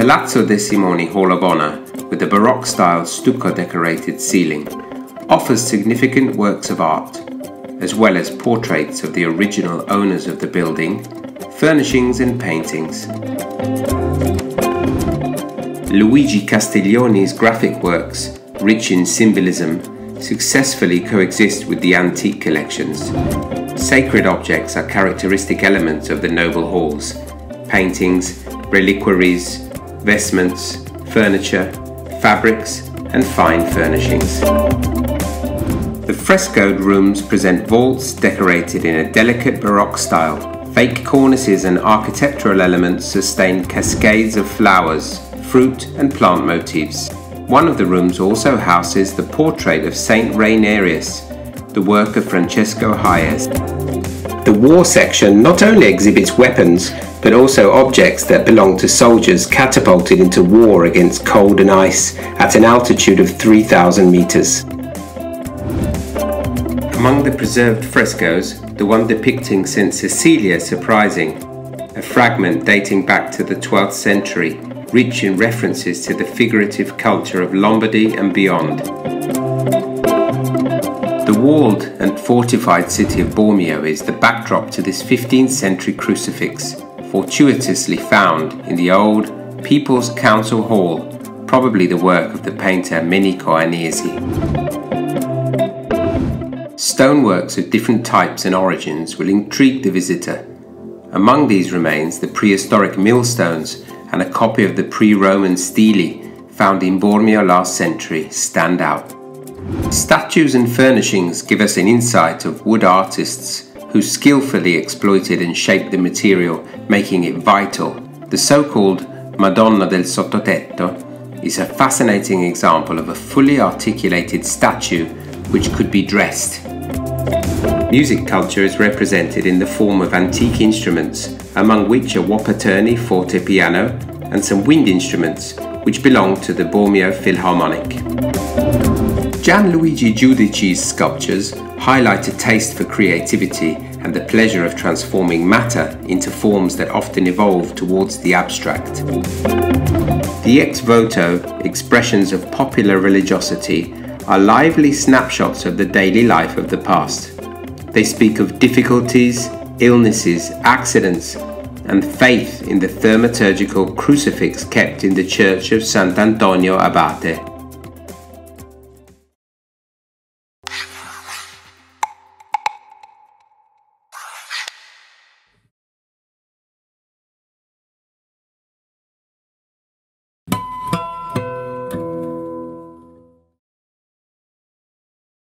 Palazzo de Simoni Hall of Honor, with a Baroque style stucco decorated ceiling, offers significant works of art, as well as portraits of the original owners of the building, furnishings, and paintings. Luigi Castiglione's graphic works, rich in symbolism, successfully coexist with the antique collections. Sacred objects are characteristic elements of the noble halls. Paintings, reliquaries, vestments, furniture, fabrics, and fine furnishings. The frescoed rooms present vaults decorated in a delicate Baroque style. Fake cornices and architectural elements sustain cascades of flowers, fruit, and plant motifs. One of the rooms also houses the portrait of Saint Rainerius, the work of Francesco Hayez. The war section not only exhibits weapons, but also objects that belong to soldiers catapulted into war against cold and ice at an altitude of 3,000 meters. Among the preserved frescoes, the one depicting St. Cecilia is surprising, a fragment dating back to the 12th century rich in references to the figurative culture of Lombardy and beyond. The walled and fortified city of Bormio is the backdrop to this 15th century crucifix, fortuitously found in the old People's Council Hall, probably the work of the painter Menico Agnesi. Stoneworks of different types and origins will intrigue the visitor. Among these remains the prehistoric millstones and a copy of the pre-Roman stele found in Bormio last century stand out. Statues and furnishings give us an insight of wood artists who skillfully exploited and shaped the material, making it vital. The so-called Madonna del Sottotetto is a fascinating example of a fully articulated statue which could be dressed. Music culture is represented in the form of antique instruments among which a Wapperturney forte piano and some wind instruments which belong to the Bormio Philharmonic. Gianluigi Giudici's sculptures highlight a taste for creativity and the pleasure of transforming matter into forms that often evolve towards the abstract. The ex voto expressions of popular religiosity are lively snapshots of the daily life of the past. They speak of difficulties, illnesses, accidents, and faith in the thaumaturgical crucifix kept in the church of Sant'Antonio Abate.